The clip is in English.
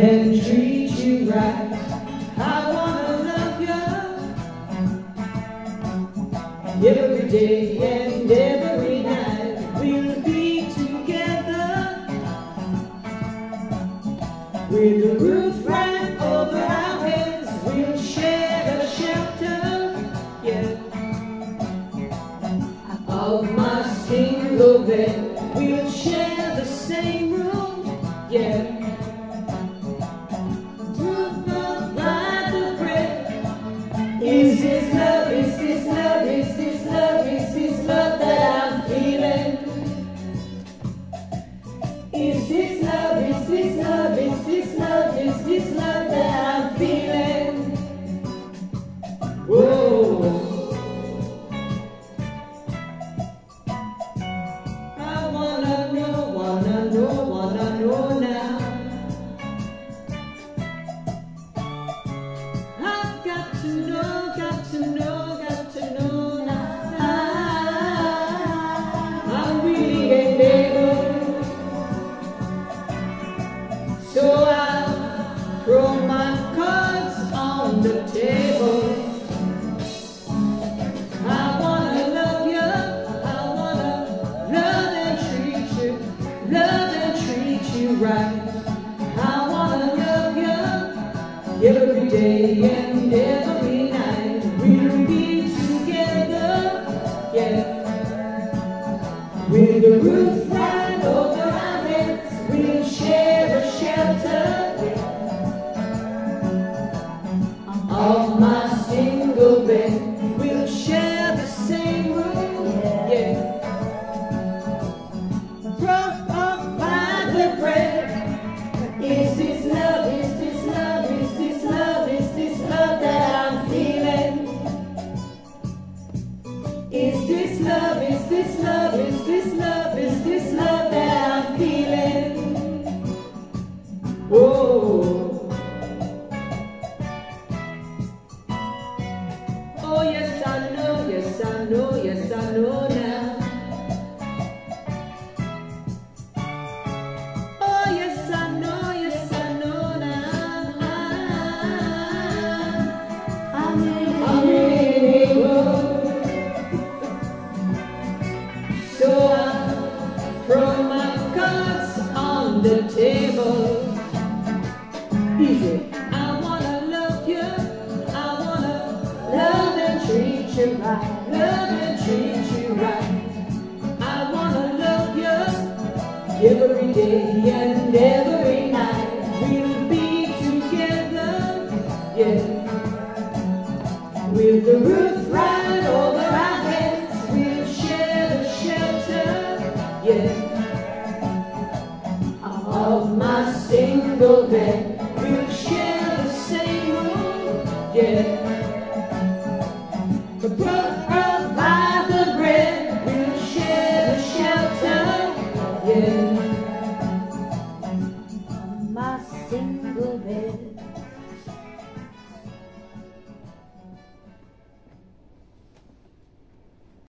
and treat you right. I wanna love you every day and every night. We'll be together with the roof right over our heads. We'll share a shelter, yeah, of my single bed. We'll share. Jesus. right. I wanna love you every day and every night. We'll be together, yeah. With the roof wide open. love? Is this love? Is this love? Is this love? So I throw my cards on the table. Easy. I wanna love you. I wanna love and treat you right. Love and treat you right. I wanna love you every day and every night. We'll be together, yeah. With the roof forget. The purple lies the red, we'll share the shelter, yeah. My single bed.